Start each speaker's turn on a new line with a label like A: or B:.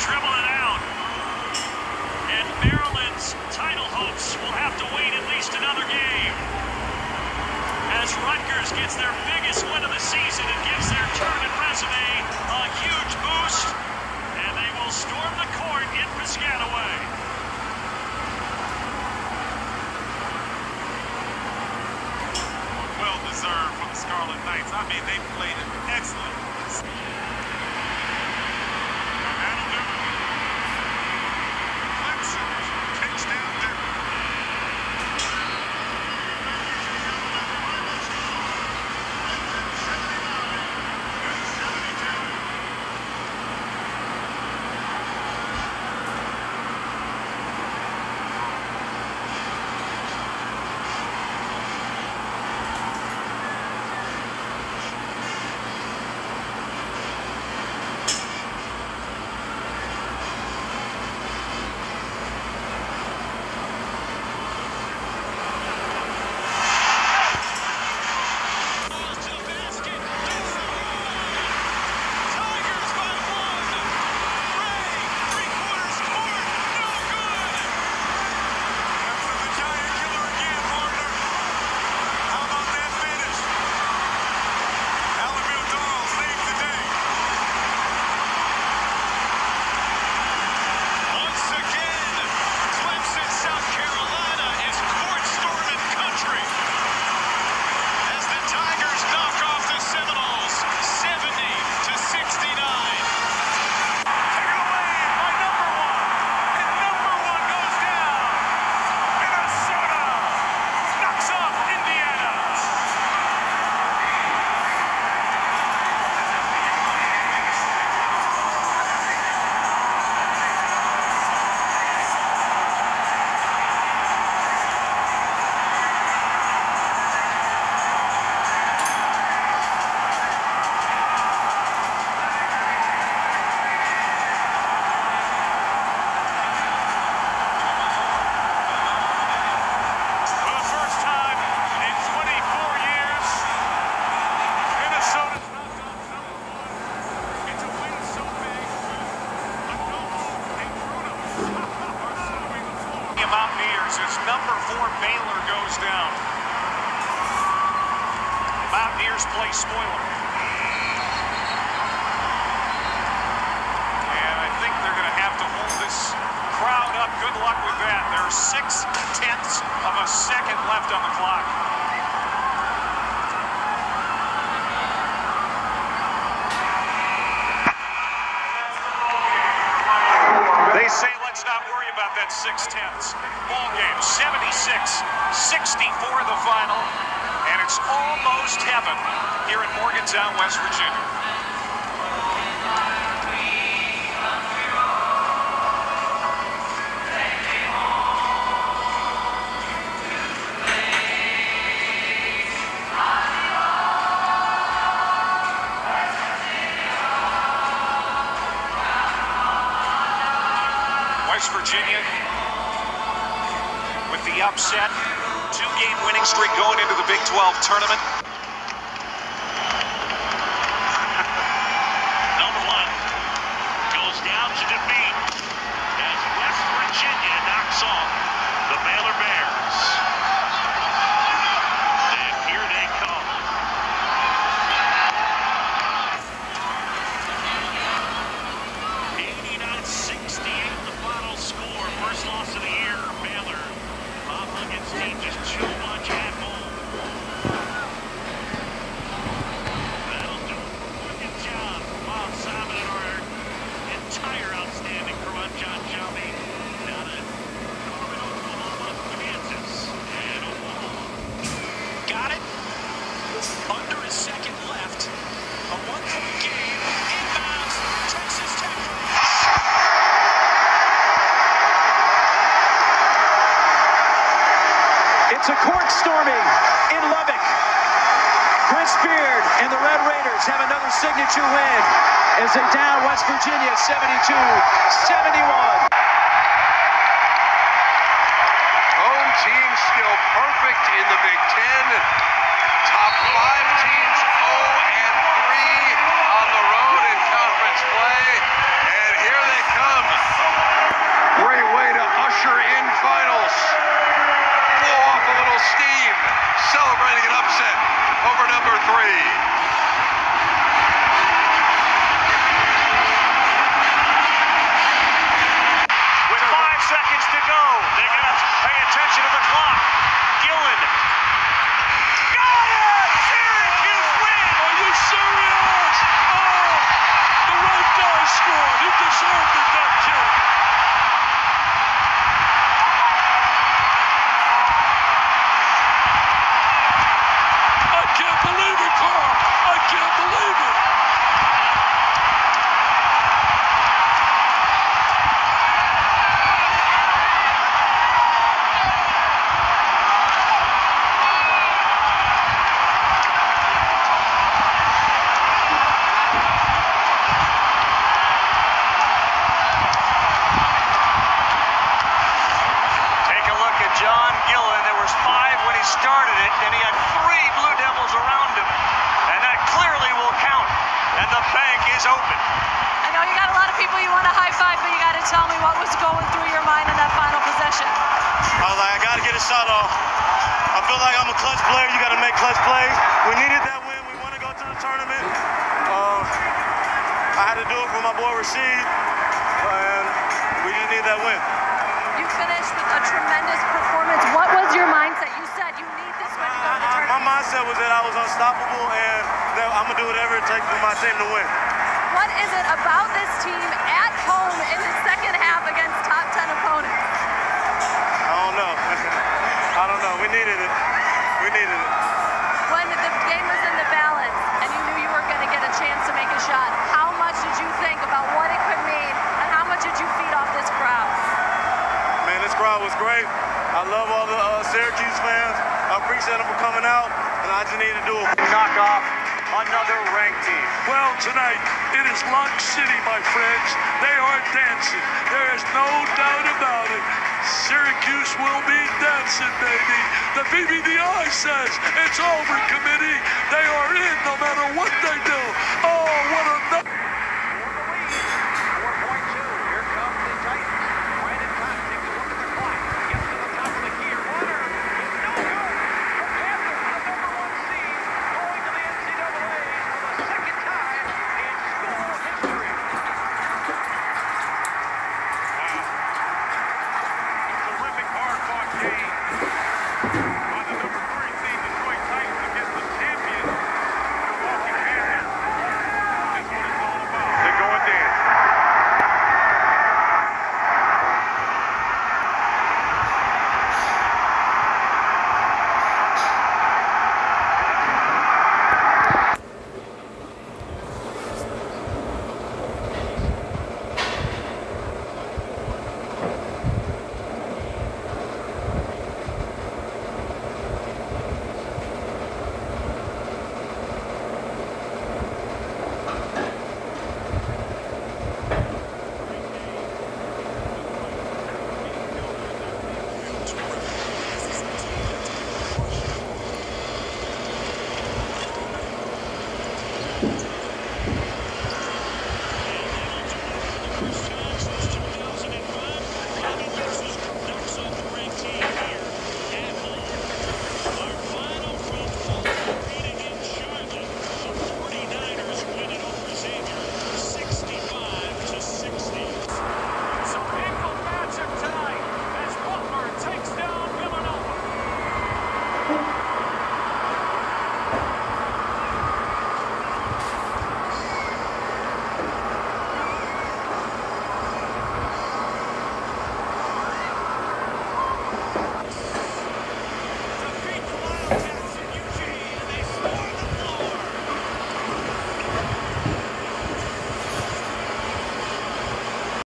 A: dribble it out. And Maryland's title hopes will have to wait at least another game. As Rutgers gets their biggest win of the season and gives their tournament resume a huge boost. And they will storm the court in Piscataway.
B: Well deserved for the Scarlet Knights. I mean, they played it excellent.
A: Mountaineers play spoiler. And I think they're going to have to hold this crowd up. Good luck with that. There's six tenths of a second left on the clock. They say let's not worry about that six tenths. Ball game 76 64 the final. And it's almost heaven here in Morgantown, West Virginia. West Virginia with the upset. Two game winning streak going into the Big 12 tournament.
C: Their signature win is in down West Virginia 72 71.
D: Home team still perfect in the Big Ten. Top five teams 0 and 3 on the road in conference play. And here they come. Great way to usher in finals.
B: Blow off a little steam, celebrating an upset over number three. Pay attention to the clock. Gillen. Got it! Syracuse wins!
E: Are you serious? Oh, the right guy scored. He deserved it,
F: people you want to high five, but you got to tell me what was going through your mind in that final possession.
G: I was like, I gotta get a shot off. I feel like I'm a clutch player. You gotta make clutch plays. We needed that win. We want to go to the tournament. Um, I had to do it for my boy Rasheed, and we just need that win.
F: You finished with a tremendous performance. What was your mindset? You said you need this win to go to the
G: I- my mindset was that I was unstoppable, and that I'm gonna do whatever it takes for my team to win.
F: What is it about this team at home in the second half against top 10 opponents?
G: I don't know. I don't know. We needed it. We needed it.
F: When the game was in the balance and you knew you were going to get a chance to make a shot, how much did you think about what it could mean and how much did you feed off this crowd?
G: Man, this crowd was great. I love all the uh, Syracuse fans. I appreciate them for coming out, and I just need to do a
B: Knock off another ranked team.
E: Well, tonight it is Lock City, my friends. They are dancing. There is no doubt about it. Syracuse will be dancing, baby. The BBDI says it's over, committee. They are in no matter